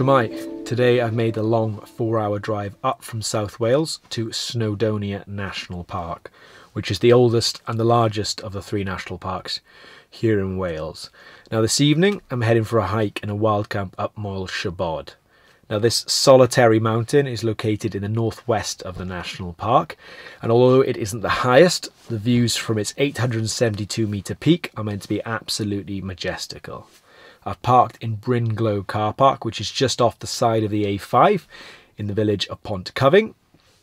Shemai, today I've made a long four hour drive up from South Wales to Snowdonia National Park, which is the oldest and the largest of the three national parks here in Wales. Now this evening I'm heading for a hike in a wild camp up Moel Siabod. Now this solitary mountain is located in the northwest of the national park and although it isn't the highest, the views from its 872 metre peak are meant to be absolutely majestical. I've parked in Bryn Glo car park which is just off the side of the A5 in the village of Pont Cyfyng.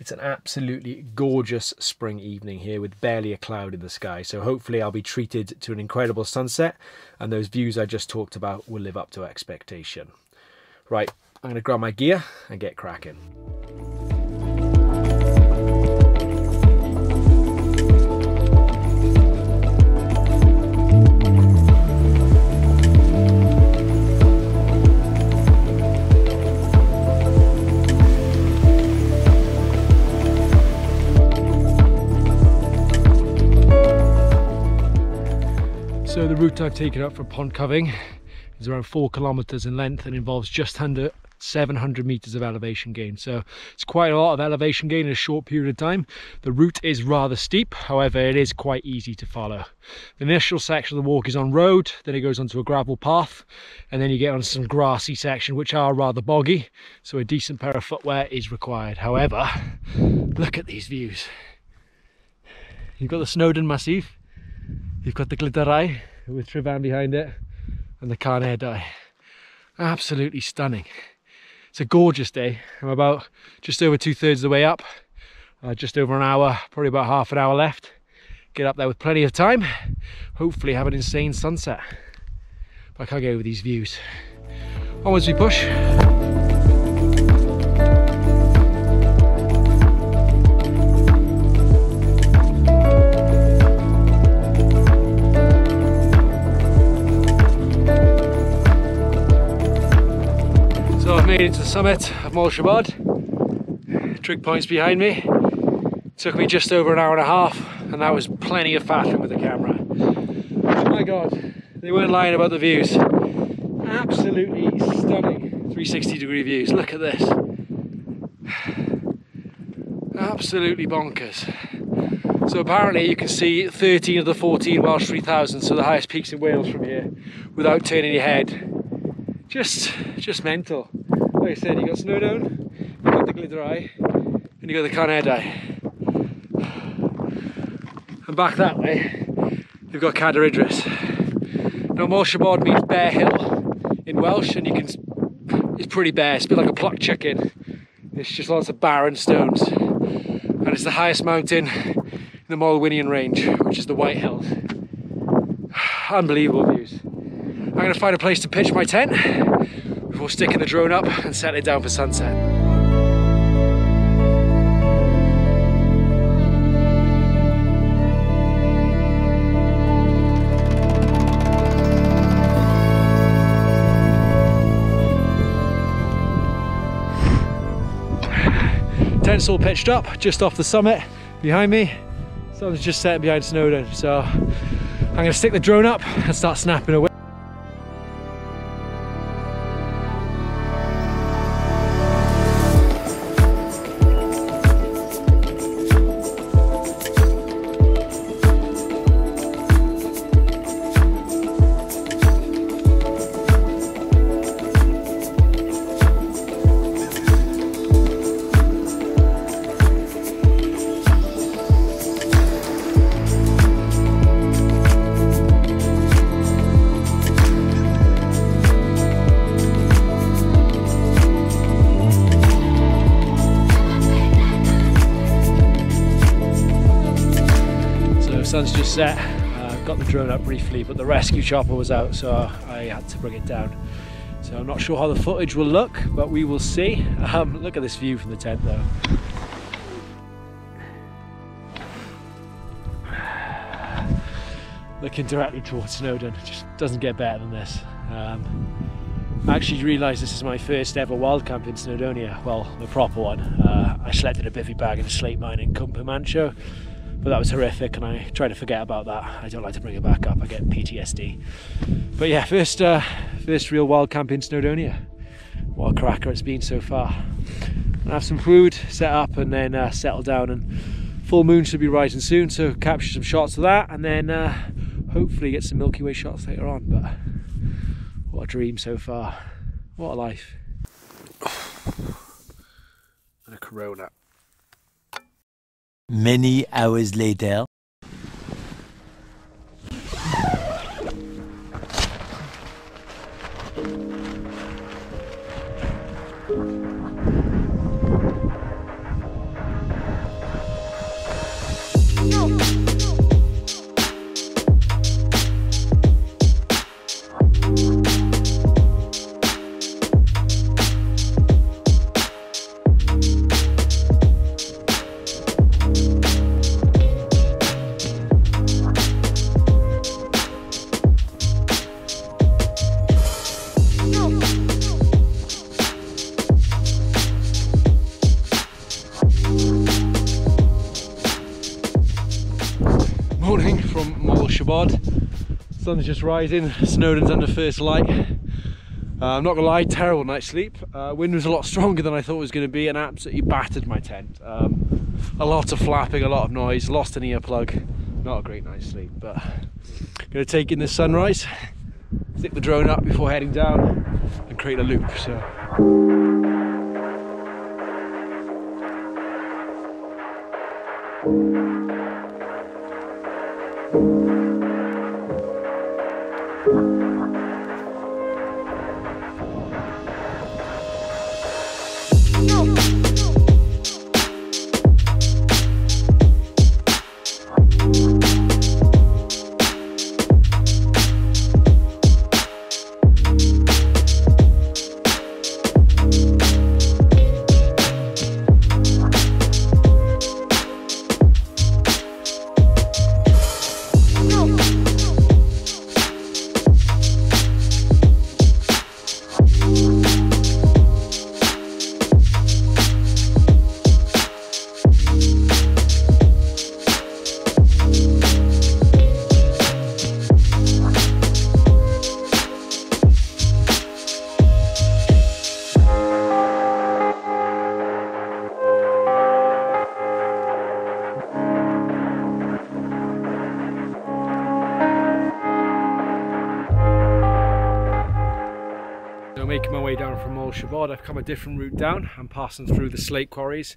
It's an absolutely gorgeous spring evening here with barely a cloud in the sky so hopefully I'll be treated to an incredible sunset and those views I just talked about will live up to expectation. Right, I'm going to grab my gear and get cracking. So the route I've taken up for Pont Cyfyng is around four kilometers in length and involves just under 700 meters of elevation gain. So it's quite a lot of elevation gain in a short period of time. The route is rather steep, however, it is quite easy to follow. The initial section of the walk is on road, then it goes onto a gravel path, and then you get on some grassy section, which are rather boggy. So a decent pair of footwear is required. However, look at these views. You've got the Snowdon Massif, you've got the Glyderau with Tryfan behind it, and the Carnedau. Absolutely stunning. It's a gorgeous day. I'm about just over two thirds of the way up. Uh, just over an hour, probably about half an hour left. Get up there with plenty of time. Hopefully have an insane sunset. But I can't get over these views. Onwards we push. Made it to the summit of Moel Siabod. Trig points behind me. took me just over an hour and a half and that was plenty of faffing with the camera. Oh my god, they weren't lying about the views. Absolutely stunning 360 degree views. Look at this. Absolutely bonkers. So apparently you can see 13 of the 14 Welsh 3000, so the highest peaks in Wales from here, without turning your head. Just, just mental like I said, you got Snowdon, you got the Glyderau, and you got the Carnedau. And back that way, you've got Cadair Idris. Now Moel Siabod means bare hill in Welsh, and you can, it's pretty bare, it's a bit like a plucked chicken. It's just lots of barren stones. And it's the highest mountain in the Moelwynion range, which is the White Hills. Unbelievable views. I'm gonna find a place to pitch my tent before sticking the drone up and setting it down for sunset. Tent's all pitched up just off the summit behind me. Sun's just setting behind Snowdon, so I'm gonna stick the drone up and start snapping away. Sun's just set. Uh, got the drone up briefly, but the rescue chopper was out, so I had to bring it down. So I'm not sure how the footage will look, but we will see. Um, look at this view from the tent though. Looking directly towards Snowdon, it just doesn't get better than this. Um, I actually realised this is my first ever wild camp in Snowdonia, well, the proper one. Uh, I slept in a bivvy bag in a slate mine in Cwm Machno but that was horrific and I try to forget about that. I don't like to bring it back up, I get PTSD. But yeah, first, uh, first real wild camp in Snowdonia. what a cracker it's been so far. I'll have some food, set up and then uh, settle down and full moon should be rising soon so capture some shots of that and then uh, hopefully get some Milky Way shots later on but what a dream so far. What a life. and a Corona. Many hours later. Sun's just rising, Snowdon's under first light. Uh, I'm not gonna lie, terrible night's sleep. Uh, wind was a lot stronger than I thought it was gonna be and absolutely battered my tent. Um, a lot of flapping, a lot of noise, lost an earplug. Not a great night's sleep, but gonna take in the sunrise, stick the drone up before heading down and create a loop. So. So I've come a different route down. I'm passing through the slate quarries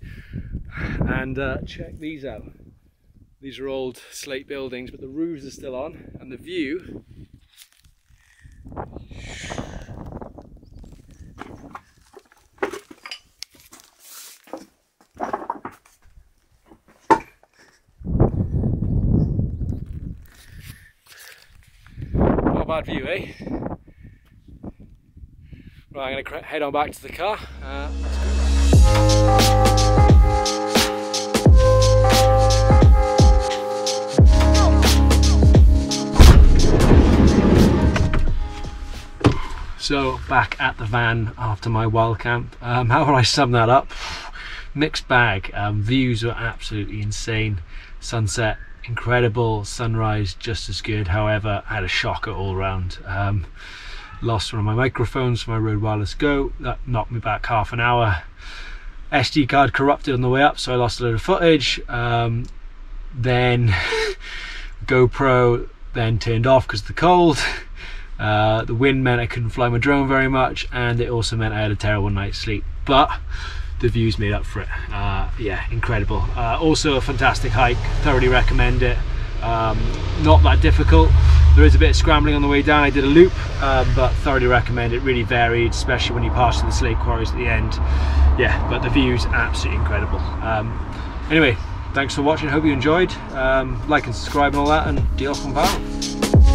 and uh, check these out. These are old slate buildings, but the roofs are still on and the view bad view, eh? Right, I'm going to head on back to the car. Uh, so back at the van after my wild camp. Um, how would I sum that up? Mixed bag. Um, views were absolutely insane. Sunset incredible. Sunrise just as good. However, I had a shocker all round. Um, lost one of my microphones for my Rode Wireless Go. That knocked me back half an hour. SD card corrupted on the way up, so I lost a load of footage. Um, then GoPro then turned off because of the cold. Uh, the wind meant I couldn't fly my drone very much, and it also meant I had a terrible night's sleep. But the views made up for it. Uh, yeah, incredible. Uh, also a fantastic hike. Thoroughly recommend it. Um, not that difficult. There is a bit of scrambling on the way down. I did a loop, um, but thoroughly recommend it. Really varied, especially when you pass through the slate quarries at the end. Yeah, but the views absolutely incredible. Um, anyway, thanks for watching. Hope you enjoyed. Um, like and subscribe and all that, and deal from Val.